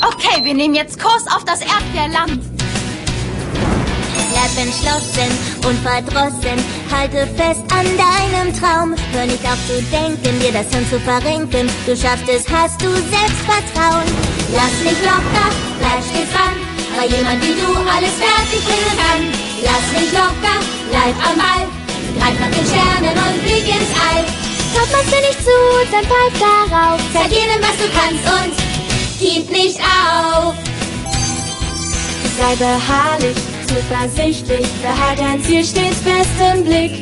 Okay, wir nehmen jetzt Kurs auf das Erdbeerland. Bleib entschlossen und verdrossen, halte fest an deinem Traum. Hör nicht auf zu denken, dir das Hirn zu verrenken. Du schaffst es, hast du Selbstvertrauen. Lass nicht locker, bleib stets dran, weil jemand wie du alles fertig bringen kann. Lass nicht locker, bleib am Ball, greif nach den Sternen und flieg ins All. Traut man's dir nicht zu, dann pfeif darauf. Zeig ihnen, was du kannst und nicht auf. Sei beharrlich, zuversichtlich, behalt dein Ziel stets fest im Blick.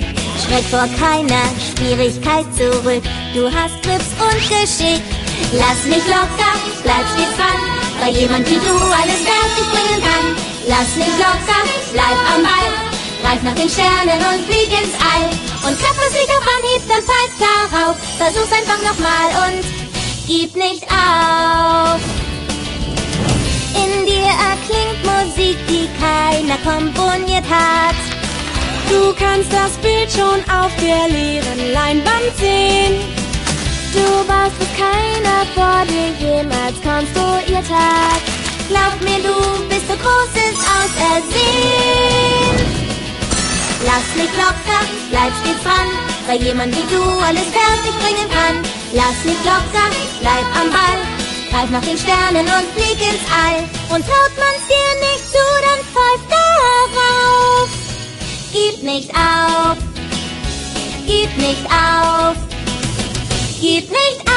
Schreck vor keiner Schwierigkeit zurück. Du hast Grips und Geschick. Lass nicht locker, bleib stets dran, weil jemand wie du alles fertig bringen kann. Lass nicht locker, bleib am Ball, greif nach den Sternen und flieg ins All. Und klappt es nicht auf Anhieb, dann pfeif darauf. Versuch's einfach nochmal und gib nicht auf. Du kannst das Bild schon auf der leeren Leinwand sehen. Du baust, was keiner vor dir jemals konstruiert hat. Glaub mir, du bist so großes Ausersehen. Lass nicht locker, bleib stets dran, weil jemand wie du alles fertig bringen kann. Lass nicht locker, bleib am Ball, greif nach den Sternen und flieg ins All. Und traut man's dir nicht Gib nicht auf, gib nicht auf, gib nicht